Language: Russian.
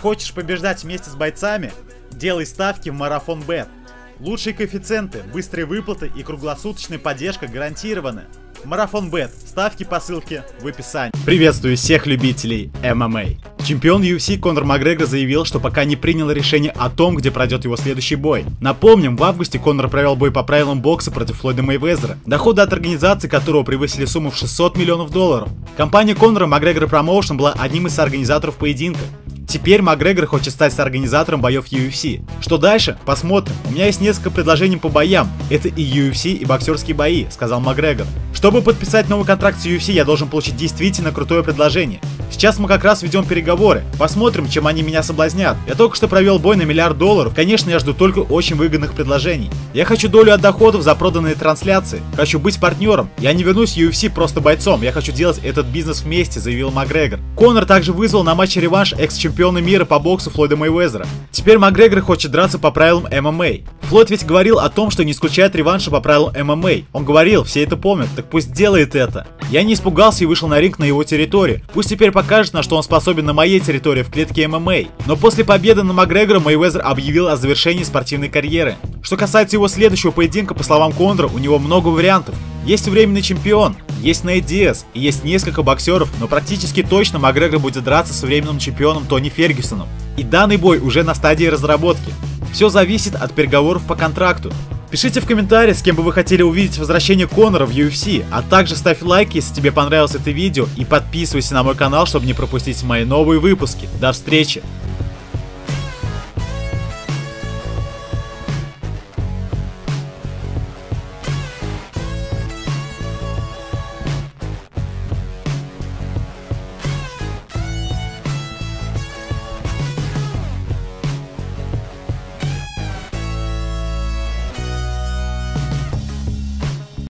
Хочешь побеждать вместе с бойцами? Делай ставки в Марафон Бет. Лучшие коэффициенты, быстрые выплаты и круглосуточная поддержка гарантированы. Марафон Бет. Ставки по ссылке в описании. Приветствую всех любителей ММА. Чемпион UFC Конор Макгрегор заявил, что пока не принял решение о том, где пройдет его следующий бой. Напомним, в августе Конор провел бой по правилам бокса против Флойда Мейвезера, доходы от организации которого превысили сумму в 600 миллионов долларов. Компания Конора Макгрегор Промоушен была одним из организаторов поединка. Теперь Макгрегор хочет стать организатором боев UFC. Что дальше? Посмотрим. У меня есть несколько предложений по боям. Это и UFC, и боксерские бои, сказал Макгрегор. Чтобы подписать новый контракт с UFC, я должен получить действительно крутое предложение. Сейчас мы как раз ведем переговоры. Посмотрим, чем они меня соблазнят. Я только что провел бой на миллиард долларов. Конечно, я жду только очень выгодных предложений. Я хочу долю от доходов за проданные трансляции. Хочу быть партнером. Я не вернусь в UFC просто бойцом. Я хочу делать этот бизнес вместе, заявил Макгрегор. Конор также вызвал на матче реванш экс-чемпиона мира по боксу Флойда Мэйвезера. Теперь Макгрегор хочет драться по правилам ММА. Флойд ведь говорил о том, что не исключает реванша по правилам ММА. Он говорил, все это помнят, так пусть делает это. Я не испугался и вышел на ринг на его территории. Пусть теперь покажет, на что он способен на моей территории в клетке ММА. Но после победы на Макгрегора Мэйвезер объявил о завершении спортивной карьеры. Что касается его следующего поединка, по словам Конора, у него много вариантов. Есть временный чемпион, есть Нейт Диас и есть несколько боксеров, но практически точно Макгрегор будет драться с временным чемпионом Тони Фергюсоном. И данный бой уже на стадии разработки. Все зависит от переговоров по контракту. Пишите в комментариях, с кем бы вы хотели увидеть возвращение Конора в UFC, а также ставь лайк, если тебе понравилось это видео, и подписывайся на мой канал, чтобы не пропустить мои новые выпуски. До встречи!